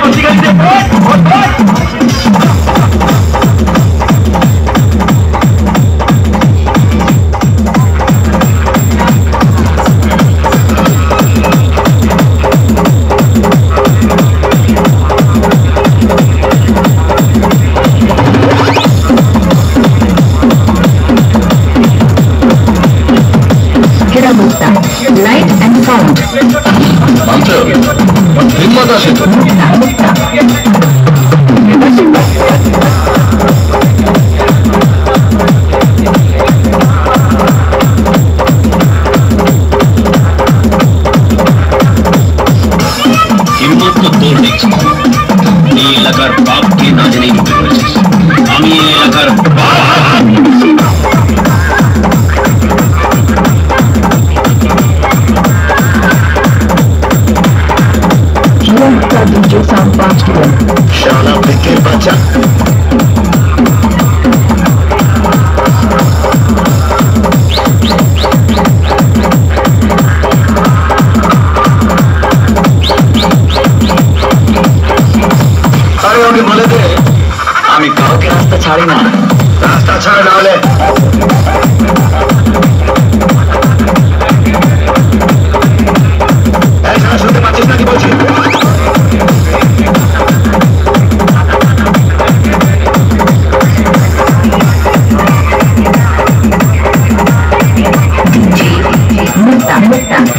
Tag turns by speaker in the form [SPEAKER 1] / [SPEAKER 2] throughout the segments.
[SPEAKER 1] consiga el
[SPEAKER 2] tiempo. Light and sound.
[SPEAKER 3] Bắn thử. হিম্মত আছে তো
[SPEAKER 2] Mukta, mukta.
[SPEAKER 3] হিম্মত তো তোর দেখছি এই এলাকার বাপকে না জেনেই ঢুকে পড়েছিস আমি এই এলাকার বাপ
[SPEAKER 2] Kiramusta DJ sound 5 kilo.
[SPEAKER 3] শালা পেটের বাচ্চা আরে ওকে বলে দে আমি কাউকে রাস্তা ছাড়ি না রাস্তা ছাড়ে না হলে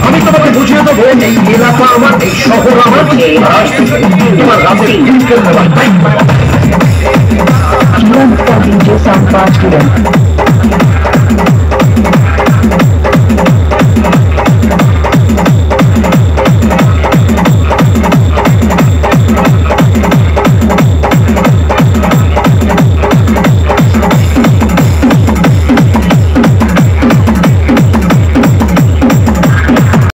[SPEAKER 1] আমি তোমাকে বুঝিয়ে দেবো এই এলাকা আমার এই শহর আমার তোমার
[SPEAKER 2] রাত্রি জীবন का